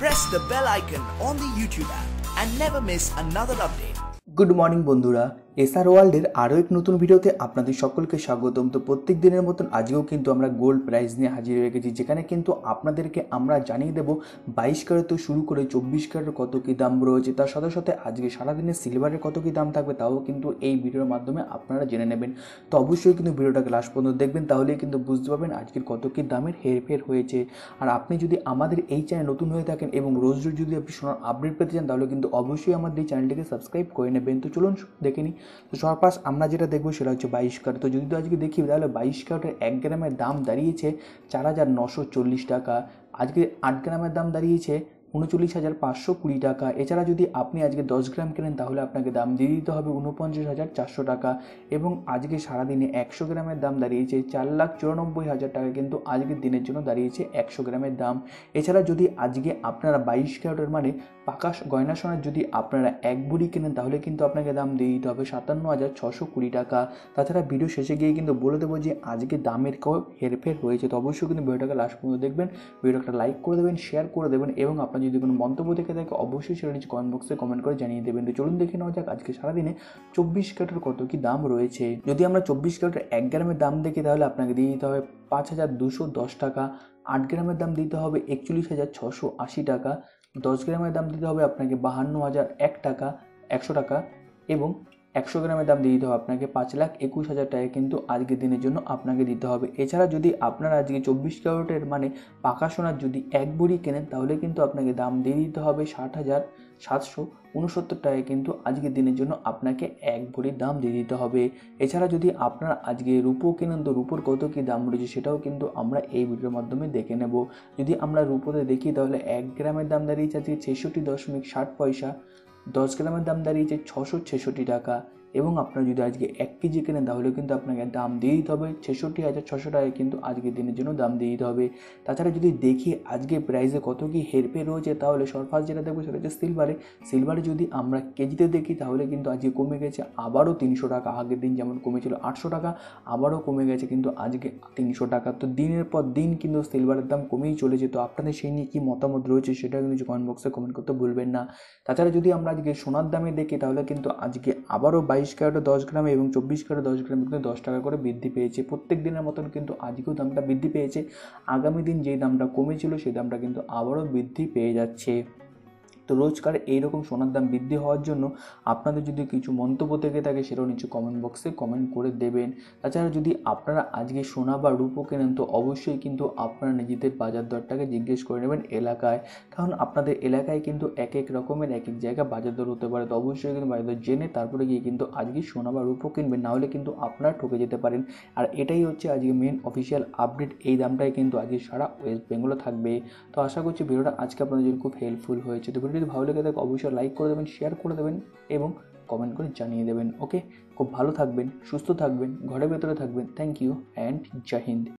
press the bell icon on the YouTube app and never miss another update. Good morning বন্ধুরা SR ওয়ার্ল্ডের আরও এক নতুন ভিডিওতে আপনাদের সকলকে স্বাগতম। তো প্রত্যেক দিনের মতন আজকেও কিন্তু আমরা গোল্ড প্রাইজ নিয়ে হাজির হয়ে গেছি, যেখানে কিন্তু আপনাদেরকে আমরা জানিয়ে দেবো বাইশ ক্যারেট তো শুরু করে চব্বিশ ক্যারেট কত কী দাম রয়েছে, তার সাথে সাথে আজকে সারাদিনে সিলভারের কত কী দাম থাকবে তাও কিন্তু এই ভিডিওর মাধ্যমে আপনারা জেনে নেবেন। তো অবশ্যই কিন্তু ভিডিওটাকে লাস্ট পর্যন্ত দেখবেন, তাহলেই কিন্তু বুঝতে পারবেন আজকের কত কী দামের হেরফের হয়েছে। আর আপনি যদি আমাদের এই চ্যানেল নতুন হয়ে থাকেন এবং রোজ রোজ যদি আপনি সোনার আপডেট পেতে চান, তাহলে কিন্তু অবশ্যই আমাদের এই চ্যানেলটিকে সাবস্ক্রাইব করে নেবেন। তো চলুন দেখে নিই তো সরপাস আমরা যেটা দেখব সেটা হচ্ছে বাইশ ক্যারেট। তো যদি আজকে দেখি, তাহলে বাইশ ক্যারেটের এক গ্রামের দাম দাঁড়িয়েছে চার হাজার নশো চল্লিশ টাকা। আজকে আট গ্রামের দাম দাঁড়িয়েছে উনচল্লিশ হাজার পাঁচশো কুড়ি টাকা। এছাড়া যদি আপনি আজকে দশ গ্রাম কেনেন, তাহলে আপনাকে দাম দিয়ে দিতে হবে উনপঞ্চাশ হাজার চারশো টাকা এবং আজকে সারাদিনে একশো গ্রামের দাম দাঁড়িয়েছে চার লাখ চুরানব্বই হাজার টাকা, কিন্তু আজকের দিনের জন্য দাঁড়িয়েছে একশো গ্রামের দাম। এছাড়া যদি আজকে আপনারা বাইশ ক্যারেটের মানে পাকা গয়না সোনার যদি আপনারা এক বুড়ি কেনেন, তাহলে কিন্তু আপনাকে দাম দিয়ে দিতে হবে সাতান্ন হাজার ছশো কুড়ি টাকা। তাছাড়া ভিডিও শেষে গিয়ে কিন্তু বলে দেবো যে আজকে দামের কেউ হেরফের হয়েছে, তো অবশ্যই কিন্তু ভিডিওটাকে লাস্ট পর্যন্ত দেখবেন। ভিডিওটা লাইক করে দেবেন শেয়ার করে দেবেন এবং আপনার যদি কোনো মন্তব্য থেকে থাকে, অবশ্যই সেটা নিচে কমেন্ট বক্সে কমেন্ট করে জানিয়ে দেবেন। তো চলুন দেখে নেওয়া যাক আজকে সারাদিনে চব্বিশ ক্যারেটের কত কি দাম রয়েছে। যদি আমরা চব্বিশ ক্যারেটের এক গ্রামের দাম দেখি, তাহলে আপনাকে দিয়ে দিতে হবে পাঁচ হাজার দুশো দশ টাকা। আট গ্রামের দাম দিতে হবে একচল্লিশ হাজার ছশো আশি টাকা। দশ গ্রামের দাম দিতে হবে আপনাকে বাহান্ন হাজার এক টাকা, একশো টাকা এবং একশো গ্রামের দাম দিয়ে দিতে হবে আপনাকে পাঁচ লাখ একুশ হাজার টাকা কিন্তু আজকের দিনের জন্য আপনাকে দিতে হবে। এছাড়া যদি আপনারা আজকে চব্বিশ ক্যারেটের মানে পাকা সোনার যদি এক বুড়ি কেনেন, তাহলে কিন্তু আপনাকে দাম দিয়ে দিতে হবে ষাট হাজার সাতশো উনসত্তর টাকায় কিন্তু আজকের দিনের জন্য আপনাকে এক ভরির দাম দিয়ে দিতে হবে। এছাড়া যদি আপনারা আজকে রূপো কেনেন, তো রূপোর কত কী দাম রয়েছে সেটাও কিন্তু আমরা এই ভিডিওর মাধ্যমে দেখে নেব। যদি আমরা রূপোতে দেখি, তাহলে এক গ্রামের দাম দাঁড়িয়েছে আজকে ছেষট্টি দশমিক ষাট পয়সা। দশ গ্রামের দাম দাঁড়িয়েছে ছশো ছেষট্টি টাকা। এবং আপনারা যদি আজকে এক কেজি কেনেন তাহলে কিন্তু আপনাকে দাম দিয়ে দিতে হবে। ছেষট্টি হাজার ছশো টাকায় কিন্তু আজকের দিনের জন্য দাম দিয়ে দিতে হবে। তাছাড়া যদি দেখি আজকে প্রাইসে কত কি হেরফের রয়েছে, তাহলে সরফাস যেটা দেখব সেটা হচ্ছে সিলভারে সিলভারে যদি আমরা কেজিতে দেখি, তাহলে কিন্তু আজকে কমে গেছে আবারও তিনশো টাকা। আগের দিন যেমন কমেছিল আটশো টাকা, আবারও কমে গেছে কিন্তু আজকে তিনশো টাকা। তো দিনের পর দিন কিন্তু সিলভারের দাম কমেই চলেছে। তো আপনাদের সেই নিয়ে কী মতামত রয়েছে, সেটা কিন্তু কমেন্ট বক্সে কমেন্ট করতে ভুলবেন না। তাছাড়া যদি আমরা আজকে সোনার দামে দেখি, তাহলে কিন্তু আজকে আবারও বাইশ ক্যারেটে দশ গ্রাম এবং চব্বিশ ক্যারেটে দশ গ্রাম কিন্তু দশ টাকা করে বৃদ্ধি পেয়েছে। প্রত্যেক দিনের মতন কিন্তু আজকেও দামটা বৃদ্ধি পেয়েছে। আগামী দিন যেই দামটা কমেছিল, সেই দামটা কিন্তু আবারও বৃদ্ধি পেয়ে যাচ্ছে। তো রোজকার এইরকম সোনার দাম বৃদ্ধি হওয়ার জন্য আপনাদের যদি কিছু মন্তব্য থেকে থাকে সেটাও নিচে কমেন্ট বক্সে কমেন্ট করে দেবেন। তাছাড়া যদি আপনারা আজকে সোনা বা রূপো কেনেন, তো অবশ্যই কিন্তু আপনারা নিজেদের বাজার দরটাকে জিজ্ঞেস করে নেবেন এলাকায়। কারণ আপনাদের এলাকায় কিন্তু এক এক রকমের, এক এক জায়গায় বাজার দর হতে পারে। তো অবশ্যই কিন্তু বাজার দর জেনে তারপরে গিয়ে কিন্তু আজকে সোনা বা রূপো কিনবেন নাহলে কিন্তু আপনারা ঠকে যেতে পারেন। আর এটাই হচ্ছে আজকে মেন অফিসিয়াল আপডেট এই দামটাই কিন্তু আজকে সারা ওয়েস্ট বেঙ্গলে থাকবে। তো আশা করছি ভিডিওটা আজকে আপনাদের জন্য খুব হেল্পফুল হয়েছে। তো যদি ভালো লেগে থাকে, অবশ্যই লাইক করে দেবেন শেয়ার করে দেবেন এবং কমেন্ট করে জানিয়ে দেবেন ওকে খুব ভালো থাকবেন, সুস্থ থাকবেন, ঘরের ভেতরে থাকবেন। Thank you and Joy Hind